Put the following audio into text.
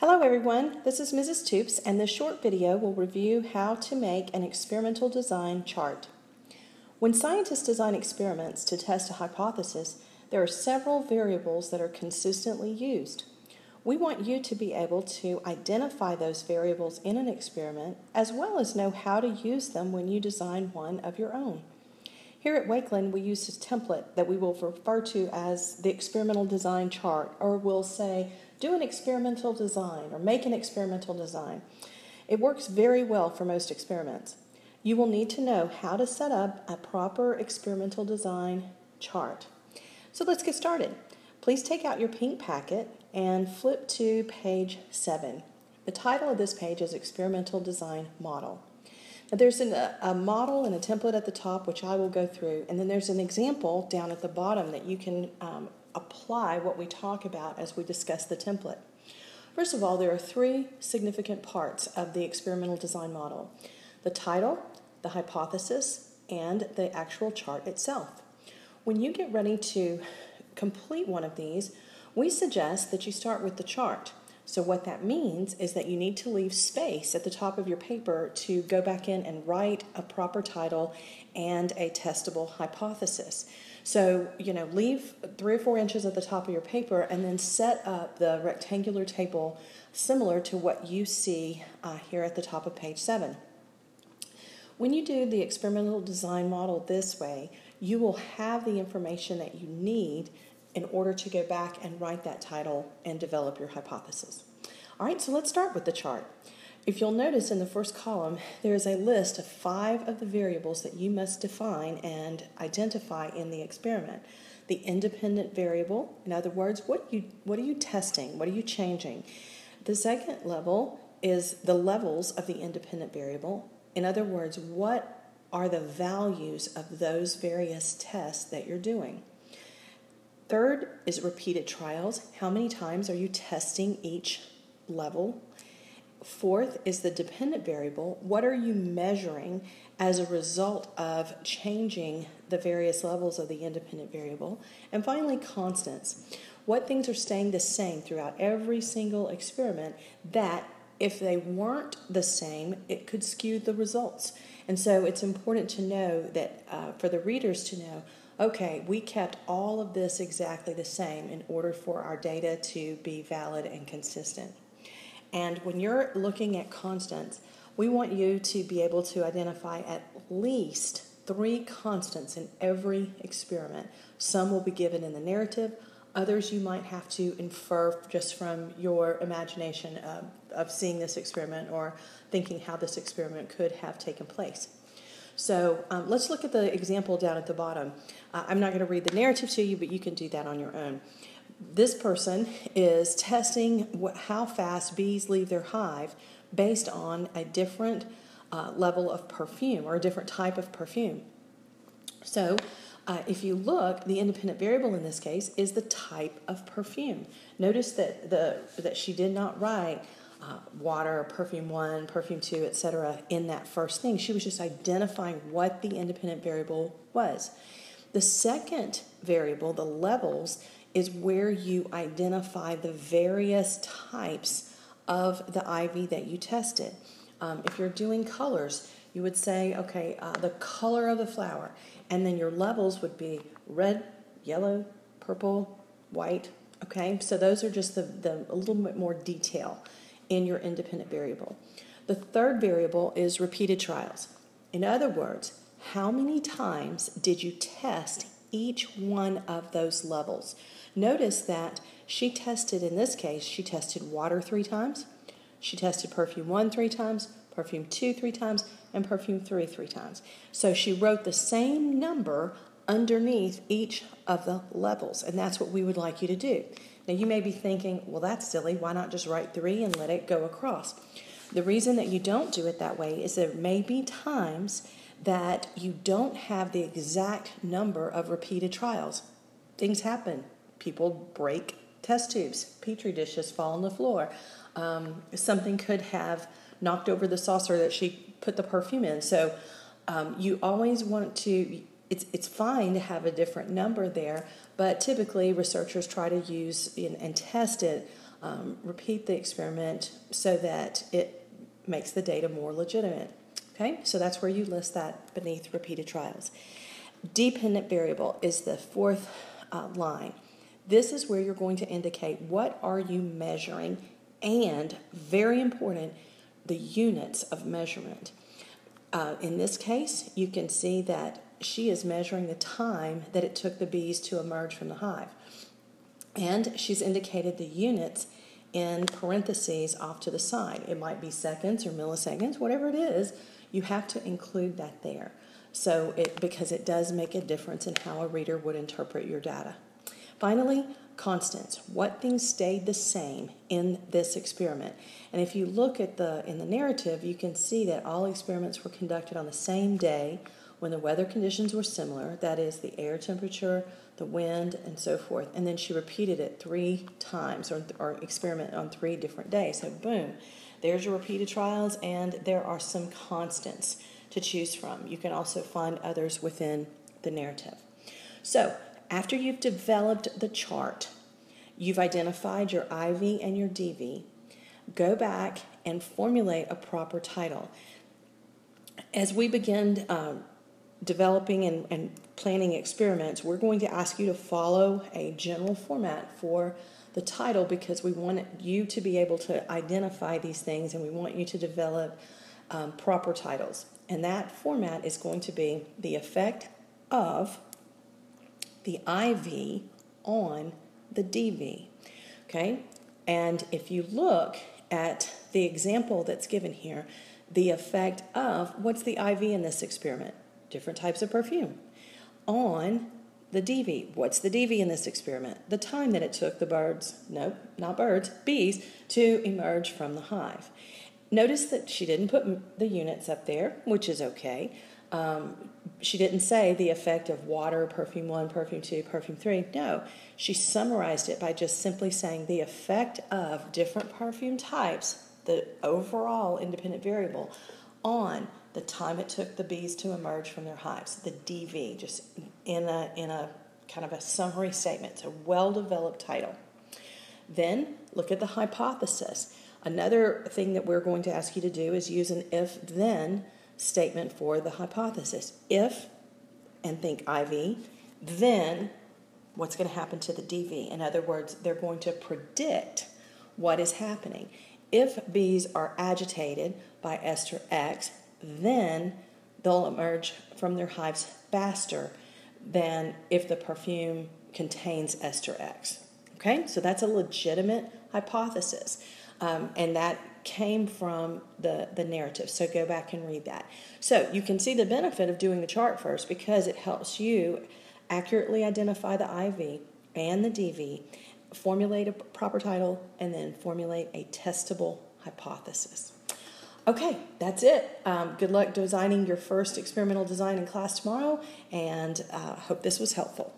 Hello everyone, this is Mrs. Toups and this short video will review how to make an experimental design chart. When scientists design experiments to test a hypothesis, there are several variables that are consistently used. We want you to be able to identify those variables in an experiment as well as know how to use them when you design one of your own. Here at Wakeland, we use this template that we will refer to as the experimental design chart, or we'll say, do an experimental design or make an experimental design. It works very well for most experiments. You will need to know how to set up a proper experimental design chart. So let's get started. Please take out your pink packet and flip to page 7. The title of this page is Experimental Design Model. Now there's an, a model and a template at the top, which I will go through, and then there's an example down at the bottom that you can um, apply what we talk about as we discuss the template. First of all, there are three significant parts of the experimental design model the title, the hypothesis, and the actual chart itself. When you get ready to complete one of these, we suggest that you start with the chart. So, what that means is that you need to leave space at the top of your paper to go back in and write a proper title and a testable hypothesis. So, you know, leave three or four inches at the top of your paper and then set up the rectangular table similar to what you see uh, here at the top of page seven. When you do the experimental design model this way, you will have the information that you need in order to go back and write that title and develop your hypothesis. All right, so let's start with the chart. If you'll notice in the first column, there is a list of five of the variables that you must define and identify in the experiment. The independent variable, in other words, what you what are you testing? What are you changing? The second level is the levels of the independent variable. In other words, what are the values of those various tests that you're doing? Third is repeated trials. How many times are you testing each level? Fourth is the dependent variable. What are you measuring as a result of changing the various levels of the independent variable? And finally, constants. What things are staying the same throughout every single experiment that, if they weren't the same, it could skew the results. And so it's important to know that uh, for the readers to know okay, we kept all of this exactly the same in order for our data to be valid and consistent. And when you're looking at constants, we want you to be able to identify at least three constants in every experiment. Some will be given in the narrative, others you might have to infer just from your imagination of, of seeing this experiment or thinking how this experiment could have taken place. So um, let's look at the example down at the bottom. Uh, I'm not going to read the narrative to you, but you can do that on your own. This person is testing how fast bees leave their hive based on a different uh, level of perfume or a different type of perfume. So, uh, if you look, the independent variable in this case is the type of perfume. Notice that the that she did not write uh, water, perfume one, perfume two, etc. in that first thing. She was just identifying what the independent variable was. The second variable, the levels, is where you identify the various types of the IV that you tested. Um, if you're doing colors, you would say, okay, uh, the color of the flower, and then your levels would be red, yellow, purple, white. Okay, so those are just the, the a little bit more detail in your independent variable. The third variable is repeated trials. In other words, how many times did you test each one of those levels? Notice that she tested, in this case, she tested water three times, she tested perfume one three times, perfume two three times, and perfume three three times. So she wrote the same number underneath each of the levels, and that's what we would like you to do. Now, you may be thinking, well, that's silly. Why not just write three and let it go across? The reason that you don't do it that way is there may be times that you don't have the exact number of repeated trials. Things happen. People break test tubes, petri dishes fall on the floor. Um, something could have knocked over the saucer that she put the perfume in. So um, you always want to it's, it's fine to have a different number there, but typically researchers try to use in, and test it um, repeat the experiment so that it makes the data more legitimate. Okay, so that's where you list that beneath repeated trials. Dependent variable is the fourth uh, line. This is where you're going to indicate what are you measuring and, very important, the units of measurement. Uh, in this case, you can see that she is measuring the time that it took the bees to emerge from the hive. And she's indicated the units in parentheses off to the side. It might be seconds or milliseconds, whatever it is, you have to include that there. So it because it does make a difference in how a reader would interpret your data. Finally, constants. What things stayed the same in this experiment? And if you look at the in the narrative, you can see that all experiments were conducted on the same day when the weather conditions were similar, that is the air temperature, the wind, and so forth. And then she repeated it three times or, or experiment on three different days. So boom, there's your repeated trials, and there are some constants to choose from. You can also find others within the narrative. So after you've developed the chart, you've identified your IV and your DV, go back and formulate a proper title. As we begin um, developing and, and planning experiments, we're going to ask you to follow a general format for the title because we want you to be able to identify these things and we want you to develop um, proper titles. And that format is going to be the effect of the IV on the DV. Okay? And if you look at the example that's given here, the effect of what's the IV in this experiment? Different types of perfume. On the DV, what's the DV in this experiment? The time that it took the birds, nope, not birds, bees, to emerge from the hive. Notice that she didn't put the units up there, which is okay. Um, she didn't say the effect of water, perfume one, perfume two, perfume three. No, she summarized it by just simply saying the effect of different perfume types, the overall independent variable, on the time it took the bees to emerge from their hives, the DV, just in a, in a kind of a summary statement. It's a well developed title. Then look at the hypothesis. Another thing that we're going to ask you to do is use an if then statement for the hypothesis. If, and think IV, then what's going to happen to the DV? In other words, they're going to predict what is happening. If bees are agitated by ester X, then they'll emerge from their hives faster than if the perfume contains ester X. Okay, so that's a legitimate hypothesis, um, and that came from the, the narrative. So go back and read that. So you can see the benefit of doing the chart first because it helps you accurately identify the IV and the DV, formulate a proper title, and then formulate a testable hypothesis. Okay, that's it. Um, good luck designing your first experimental design in class tomorrow, and uh, hope this was helpful.